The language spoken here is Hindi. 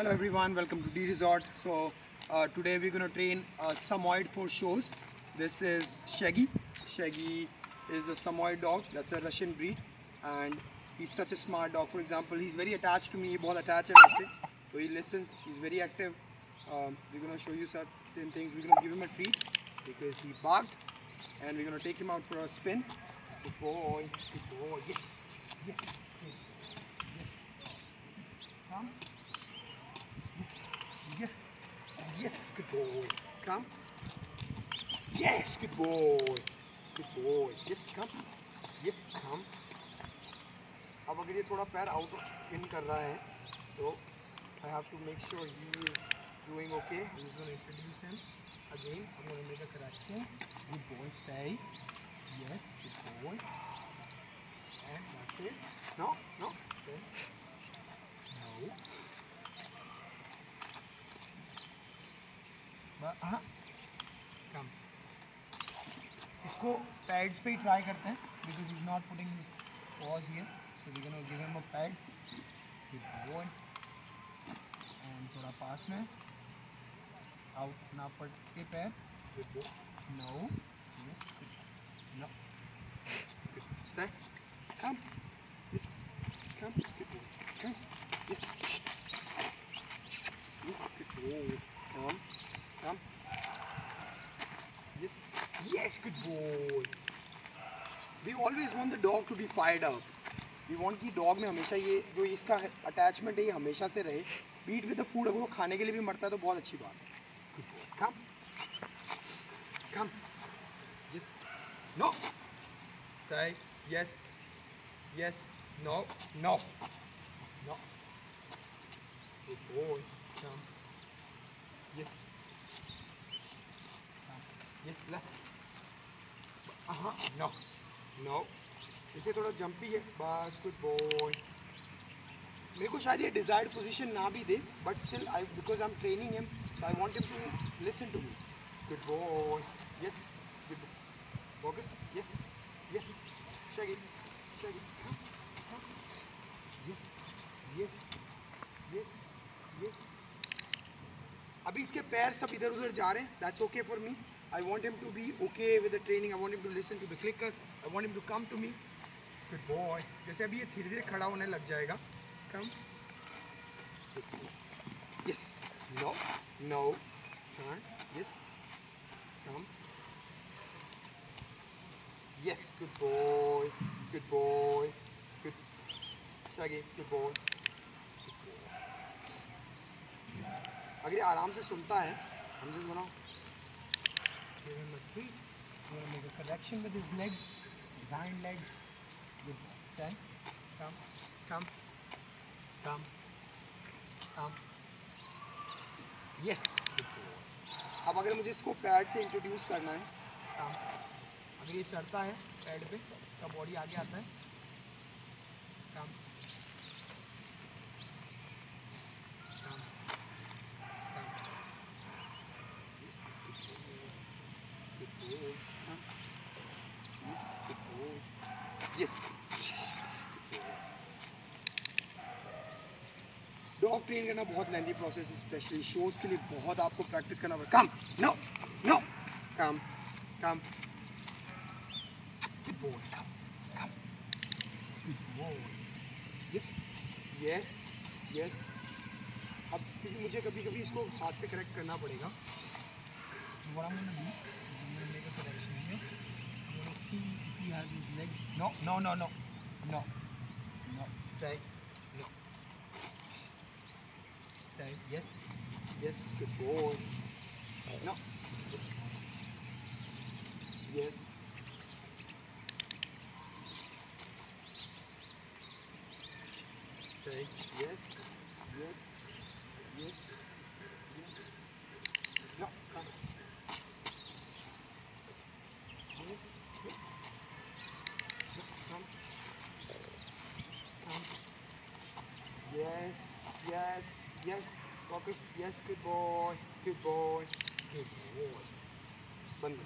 Hello everyone, welcome to D Resort. So uh, today we're going to train a Samoyed for shows. This is Shaggy. Shaggy is a Samoyed dog, that's a Russian breed and he's such a smart dog. For example, he's very attached to me, he's attached and So he listens, he's very active. Um, we're going to show you certain things. We're going to give him a treat because he barked and we're going to take him out for a spin. Good boy, good boy, yes, yes, yes, yes. Come. Yes, good boy. Come. Yes, good boy. Good boy. Yes, come. Yes, come. अब अगर ये थोड़ा पैर आउट इन कर रहा है तो I have to make sure he is doing okay. I'm just going to introduce him. Again, I'm going to make a correction. Good boy, stay. Yes, good boy. And that's it. No, no. Okay. Come हाँ। इसको पैड्स पे ही ट्राई करते हैं because is not putting pause here so we can give him a pad and थोड़ा पास में। आउट ना पट के पैर। No yes no stay come yes. Come. Good boy come. Yes. Yes. Come. Yes. Yes, good boy. We always want the dog to be fired up. We want कि डॉग में हमेशा ये जो इसका अटैचमेंट है ये हमेशा से रहे। बीट विद द फ़ूड अगर वो खाने के लिए भी मरता है तो बहुत अच्छी बात है। Come come yes no stay yes yes no no no yes Yes. Uh-huh. No. No. इसे थोड़ा जंपी है. बस गुड बॉय मेरे को शायद ये डिज़ायर्ड पोजीशन ना भी दे but still I because I am training him so I want him to listen to me good boy yes good bogus yes yes Shaggy Shaggy yes yes yes yes अभी इसके पैर सब इधर उधर जा रहे हैं. That's okay for me I want him to be okay with the training. I want him to listen to the clicker. I want him to come to me. Good boy. जैसे अभी ये धीरे धीरे खड़ा होने लग जाएगा come yes no no yes come yes good boy good boy good Shaggy good boy अगर आराम से सुनता है हम हमसे बनाओ give him a treat. We're going to make a connection with his legs, his hind legs. Good boy. Stand. Come. Come. Come. Come. Yes. अब अगर मुझे इसको पैड से इंट्रोड्यूस करना है अगर ये चढ़ता है पैड पे तो बॉडी आगे आता है Yes. डॉग ट्रेन करना बहुत लेंदी प्रोसेस है स्पेशली शोज़ के लिए बहुत आपको प्रैक्टिस करना पड़ता है come no no come come good boy come come good boy yes yes yes अब क्योंकि मुझे कभी कभी इसको हाथ से करेक्ट करना पड़ेगा। his legs. No, no, no, no. No. No. Stay. No. Stay. Yes. Yes. Good boy. No. Yes. Stay. Yes. Yes. Yes. Yes, yes, yes, focus. Yes, good boy, good boy, good boy. One.